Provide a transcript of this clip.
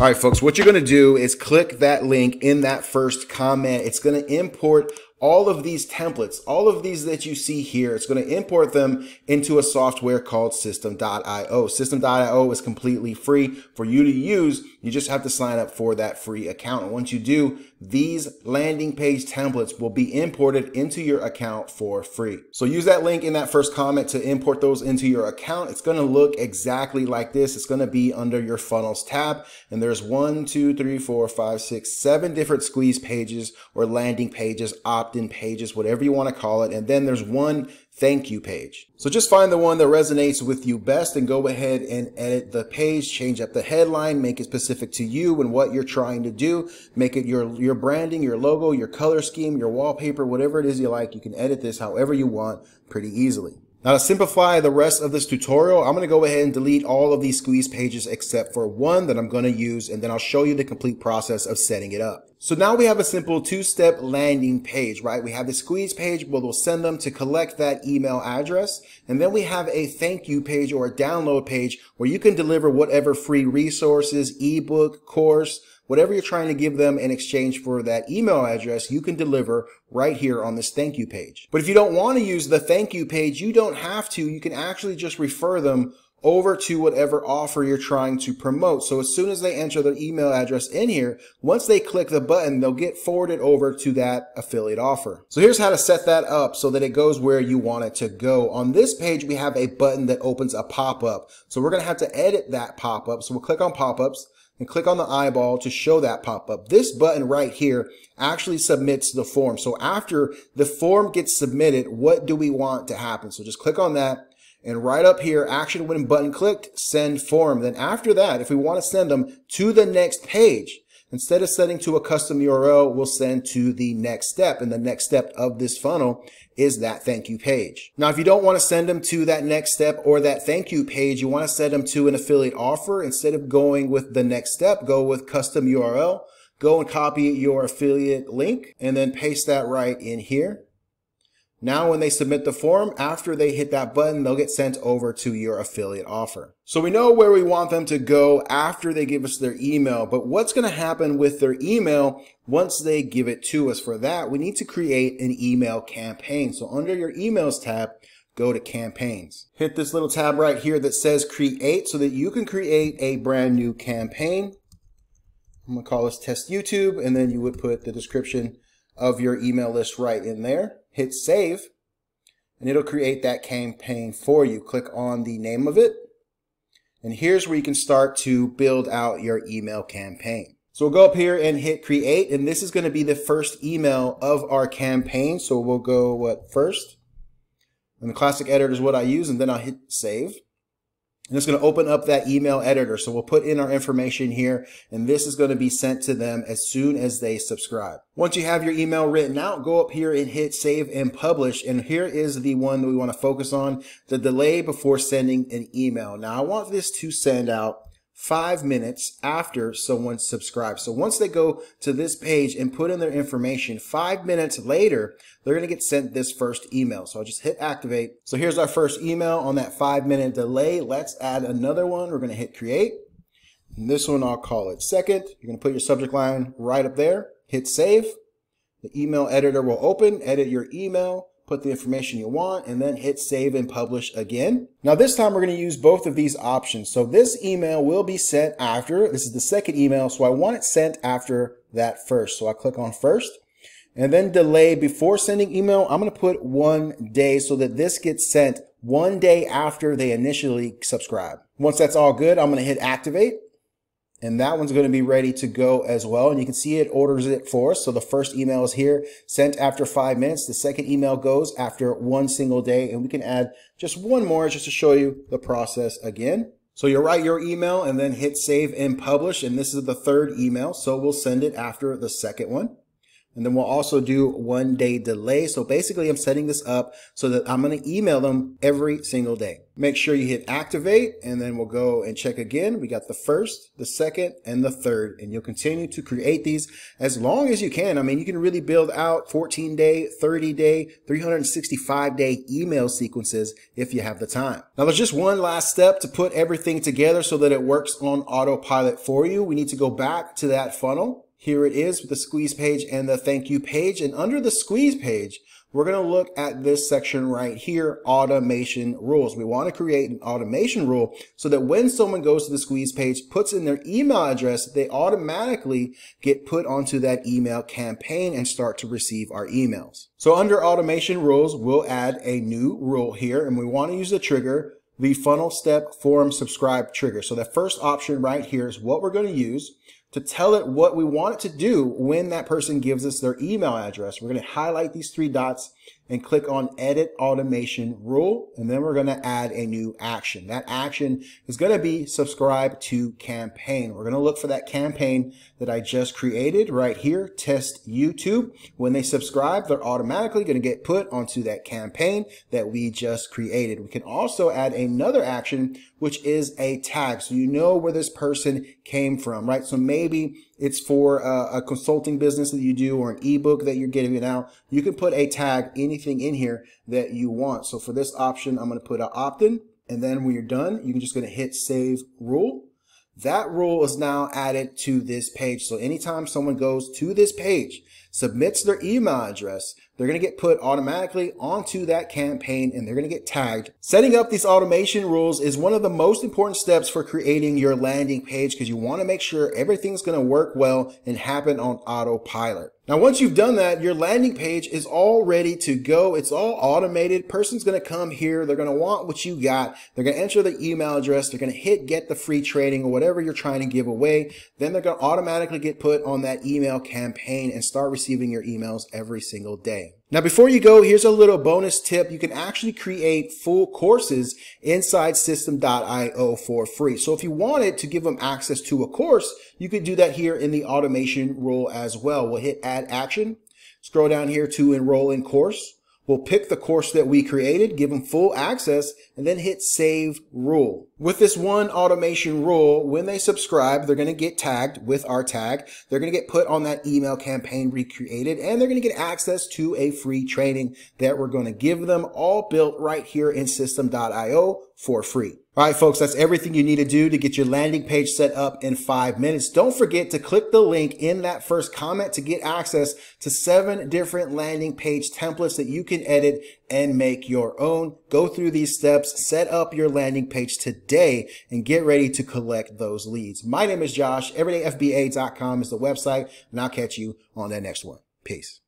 All right, folks, what you're going to do is click that link in that first comment. It's going to import all of these templates, all of these that you see here, it's going to import them into a software called Systeme.io. Systeme.io is completely free for you to use. You just have to sign up for that free account. And once you do, these landing page templates will be imported into your account for free. So use that link in that first comment to import those into your account. It's going to look exactly like this. It's going to be under your funnels tab. And there's one, two, three, four, five, six, seven different squeeze pages or landing pages, opt-in pages, whatever you want to call it. And then there's one thank you page. So just find the one that resonates with you best and go ahead and edit the page, change up the headline, make it specific to you and what you're trying to do. Make it your, your branding, your logo, your color scheme, your wallpaper, whatever it is you like. You can edit this however you want pretty easily. Now to simplify the rest of this tutorial, I'm going to go ahead and delete all of these squeeze pages except for one that I'm going to use and then I'll show you the complete process of setting it up. So now we have a simple two-step landing page, right? We have the squeeze page where we'll send them to collect that email address. And then we have a thank you page or a download page where you can deliver whatever free resources, ebook, course, whatever you're trying to give them in exchange for that email address, you can deliver right here on this thank you page. But if you don't want to use the thank you page, you don't have to. You can actually just refer them over to whatever offer you're trying to promote. So as soon as they enter their email address in here, once they click the button, they'll get forwarded over to that affiliate offer. So here's how to set that up so that it goes where you want it to go. On this page, we have a button that opens a pop-up. So we're going to have to edit that pop-up. So we'll click on pop-ups and click on the eyeball to show that pop-up. This button right here actually submits the form. So after the form gets submitted, what do we want to happen? So just click on that and right up here, action when button clicked, send form. Then after that, if we want to send them to the next page, instead of sending to a custom URL, we'll send to the next step. And the next step of this funnel is that thank you page. Now, if you don't want to send them to that next step or that thank you page, you want to send them to an affiliate offer. Instead of going with the next step, go with custom URL. Go and copy your affiliate link and then paste that right in here. Now, when they submit the form, after they hit that button, they'll get sent over to your affiliate offer. So we know where we want them to go after they give us their email, but what's going to happen with their email once they give it to us? For that, we need to create an email campaign. So under your emails tab, go to campaigns. Hit this little tab right here that says create so that you can create a brand new campaign. I'm going to call this test YouTube and then you would put the description of your email list right in there hit save, and it'll create that campaign for you. Click on the name of it, and here's where you can start to build out your email campaign. So we'll go up here and hit create, and this is going to be the first email of our campaign. So we'll go what first, and the classic editor is what I use, and then I'll hit save. And it's going to open up that email editor. So we'll put in our information here and this is going to be sent to them as soon as they subscribe. Once you have your email written out, go up here and hit save and publish. And here is the one that we want to focus on, the delay before sending an email. Now I want this to send out five minutes after someone subscribes. So once they go to this page and put in their information, five minutes later, they're going to get sent this first email. So I'll just hit activate. So here's our first email on that five minute delay. Let's add another one. We're going to hit create. And this one, I'll call it second. You're going to put your subject line right up there. Hit save. The email editor will open, edit your email put the information you want, and then hit save and publish again. Now this time we're going to use both of these options. So this email will be sent after, this is the second email, so I want it sent after that first. So I click on first and then delay before sending email. I'm going to put one day so that this gets sent one day after they initially subscribe. Once that's all good, I'm going to hit activate and that one's going to be ready to go as well. And you can see it orders it for us. So the first email is here, sent after five minutes. The second email goes after one single day. And we can add just one more just to show you the process again. So you write your email and then hit save and publish. And this is the third email. So we'll send it after the second one. And then we'll also do one day delay. So basically I'm setting this up so that I'm going to email them every single day. Make sure you hit activate and then we'll go and check again. We got the first, the second, and the third, and you'll continue to create these as long as you can. I mean, you can really build out 14 day, 30 day, 365 day email sequences if you have the time. Now there's just one last step to put everything together so that it works on autopilot for you. We need to go back to that funnel here it is with the squeeze page and the thank you page. And under the squeeze page, we're going to look at this section right here, automation rules. We want to create an automation rule so that when someone goes to the squeeze page, puts in their email address, they automatically get put onto that email campaign and start to receive our emails. So under automation rules, we'll add a new rule here and we want to use the trigger the funnel step form subscribe trigger. So the first option right here is what we're going to use to tell it what we want it to do when that person gives us their email address. We're going to highlight these three dots and click on edit automation rule. And then we're going to add a new action. That action is going to be subscribe to campaign. We're going to look for that campaign that I just created right here, test YouTube. When they subscribe, they're automatically going to get put onto that campaign that we just created. We can also add another action, which is a tag. So you know where this person came from, right? So maybe it's for a, a consulting business that you do or an ebook that you're getting out. You can put a tag, anything in here that you want. So for this option, I'm going to put an opt-in. And then when you're done, you can just going to hit save rule. That rule is now added to this page. So anytime someone goes to this page, submits their email address, they're going to get put automatically onto that campaign and they're going to get tagged. Setting up these automation rules is one of the most important steps for creating your landing page because you want to make sure everything's going to work well and happen on autopilot. Now, once you've done that, your landing page is all ready to go. It's all automated. Person's going to come here. They're going to want what you got. They're going to enter the email address. They're going to hit get the free training or whatever you're trying to give away. Then they're going to automatically get put on that email campaign and start receiving your emails every single day. Now, before you go, here's a little bonus tip. You can actually create full courses inside Systeme.io for free. So if you wanted to give them access to a course, you could do that here in the automation rule as well. We'll hit add action, scroll down here to enroll in course. We'll pick the course that we created, give them full access, and then hit save rule. With this one automation rule, when they subscribe, they're going to get tagged with our tag. They're going to get put on that email campaign recreated, and they're going to get access to a free training that we're going to give them all built right here in Systeme.io for free. All right, folks, that's everything you need to do to get your landing page set up in five minutes. Don't forget to click the link in that first comment to get access to seven different landing page templates that you can edit and make your own. Go through these steps, set up your landing page today and get ready to collect those leads. My name is Josh. EverydayFBA.com is the website and I'll catch you on that next one. Peace.